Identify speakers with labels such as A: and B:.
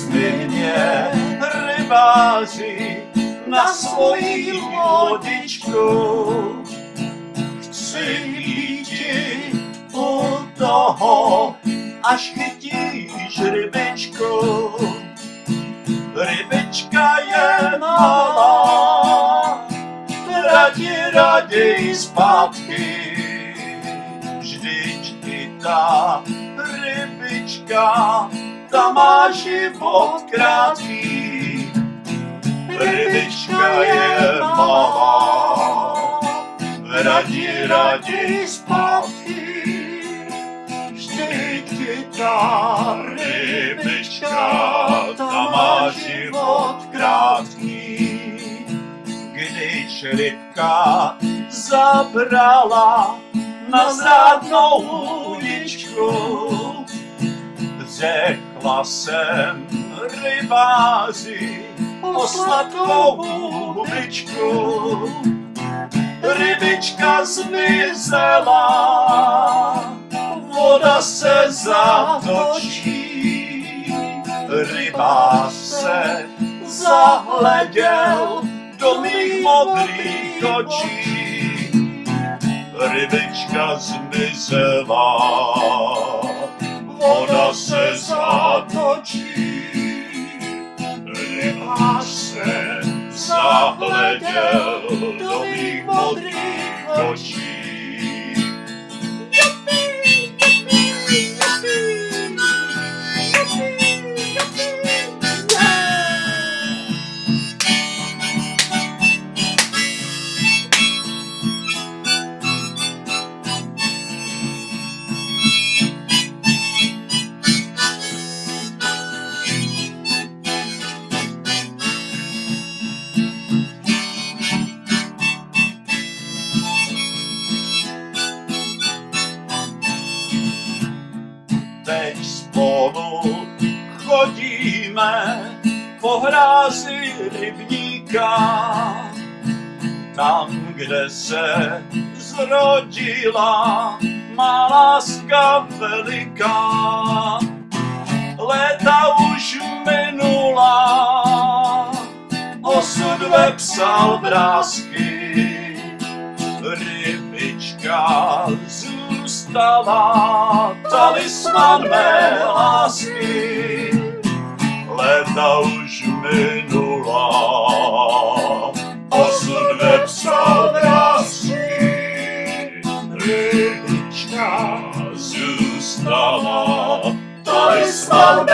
A: mě, rybáři, na svoji lodičku. Chci ti u toho, až chytíš rybičku. Rybička je malá, radi, raději zpátky. Vždyť i ta rybička, má život krátký. Rybička je malá, radi, raději zpátky. Vždyť ta rybička, ta má život krátký. Když rybka zabrala na zrádnou uličku, řekla jsem rybáři o sladkou hubičku. Rybička zmizela, voda se zatočí. Rybář se zahleděl do mých modrých očí. Rybička zmizela, zahleděl do mých modrých spolu chodíme po hrázi rybníka. Tam, kde se zrodila má láska veliká. Léta už minula, osud vepsal vrázky. Rybička zůstala talisman mé lásky. Léta už minula, osud vepsal vrázky. Rybička zůstala talisman